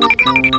我干嘛？